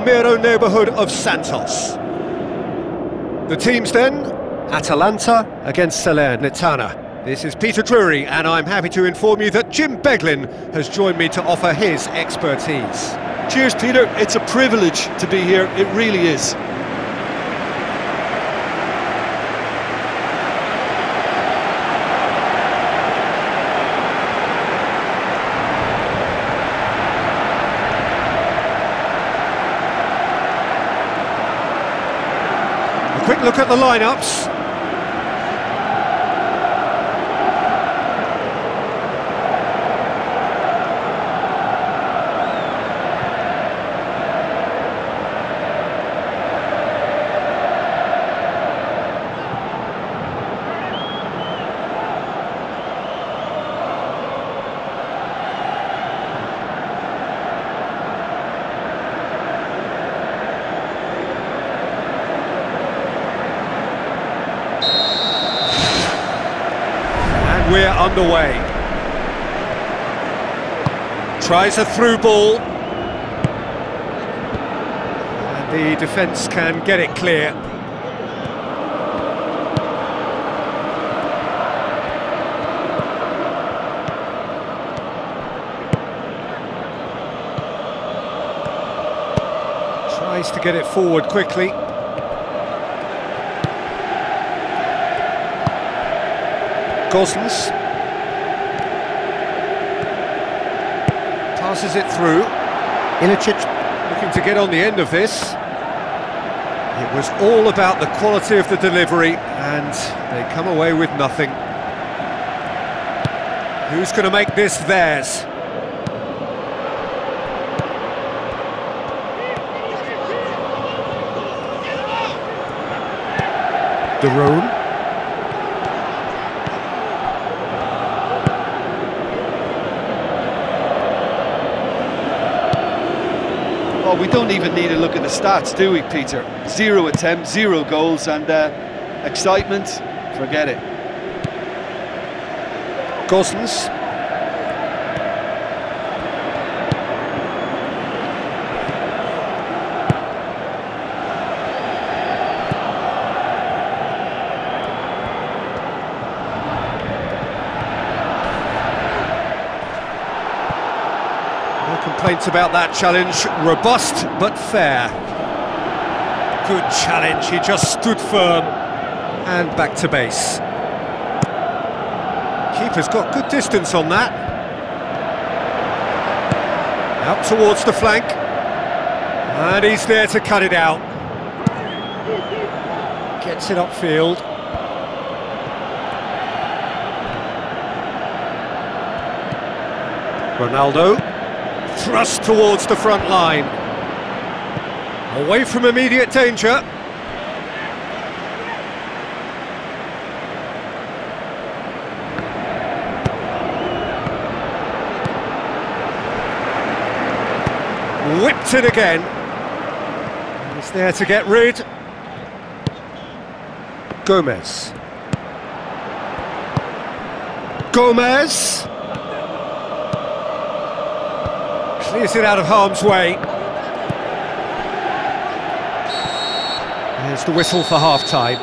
Palmero neighbourhood of Santos. The teams then, Atalanta against Salernitana. This is Peter Drury, and I'm happy to inform you that Jim Beglin has joined me to offer his expertise. Cheers, Peter. It's a privilege to be here. It really is. Quick look at the lineups. And we're underway. Tries a through ball. And the defence can get it clear. Tries to get it forward quickly. Gosens. Passes it through. Ilicic looking to get on the end of this. It was all about the quality of the delivery and they come away with nothing. Who's going to make this theirs? De we don't even need to look at the stats, do we, Peter? Zero attempts, zero goals, and uh, excitement, forget it. Gosens. Complaints about that challenge. Robust but fair. Good challenge. He just stood firm. And back to base. Keeper's got good distance on that. Out towards the flank. And he's there to cut it out. Gets it upfield. Ronaldo. Thrust towards the front line. Away from immediate danger. Whipped it again. He's there to get rid. Gomez. Gomez. Clears it out of harm's way. There's the whistle for half-time.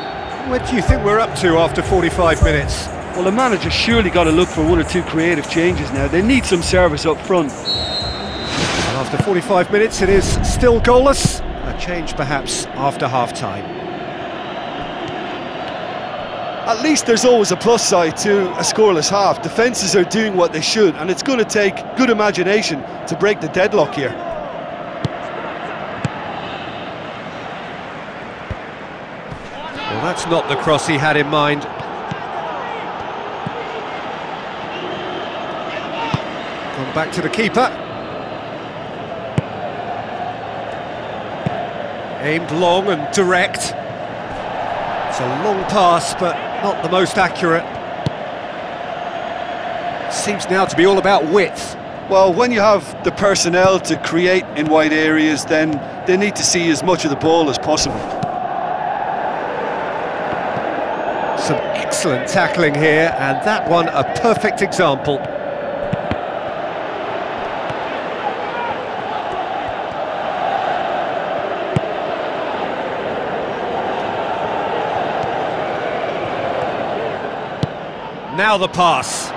What do you think we're up to after 45 minutes? Well, the manager surely got to look for one or two creative changes now. They need some service up front. And after 45 minutes, it is still goalless. A change perhaps after half-time. At least there's always a plus side to a scoreless half. Defences are doing what they should, and it's going to take good imagination to break the deadlock here. Well, that's not the cross he had in mind. Gone back to the keeper. Aimed long and direct. It's a long pass, but not the most accurate. Seems now to be all about width. Well, when you have the personnel to create in wide areas, then they need to see as much of the ball as possible. Some excellent tackling here, and that one a perfect example. Now the pass.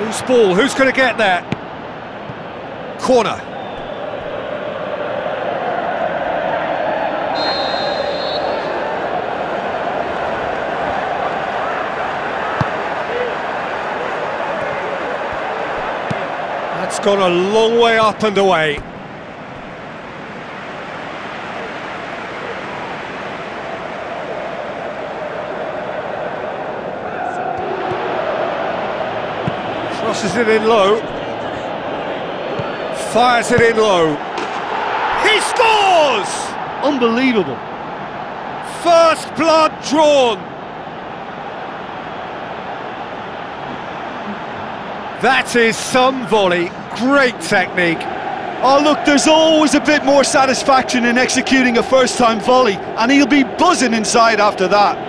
Loose ball, who's going to get that? Corner. That's gone a long way up and away. It in low. Fires it in low. He scores! Unbelievable. First blood drawn. That is some volley. Great technique. Oh, look, there's always a bit more satisfaction in executing a first time volley, and he'll be buzzing inside after that.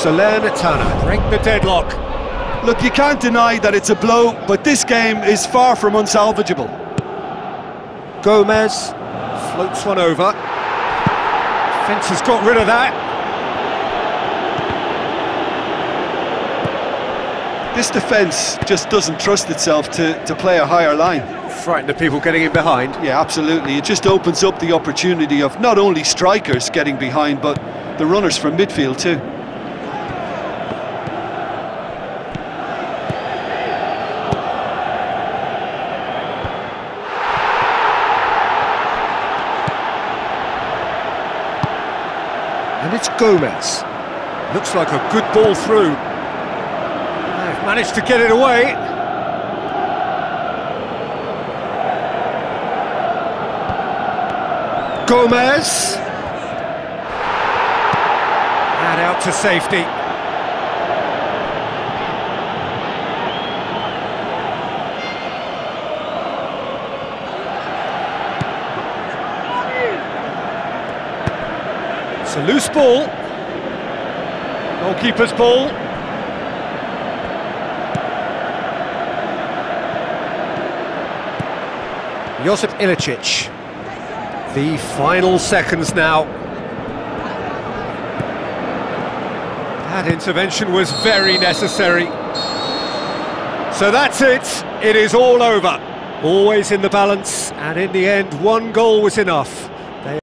Salernitana break the deadlock. Look, you can't deny that it's a blow, but this game is far from unsalvageable. Gomez floats one over. Fence has got rid of that. This defence just doesn't trust itself to, to play a higher line. Frightened the people getting in behind. Yeah, absolutely. It just opens up the opportunity of not only strikers getting behind, but the runners from midfield too. And it's Gomez. Looks like a good ball through. They've managed to get it away. Gomez. And out to safety. It's a loose ball. Goalkeeper's ball. Josip Ilicic. The final seconds now. That intervention was very necessary. So that's it. It is all over. Always in the balance, and in the end, one goal was enough.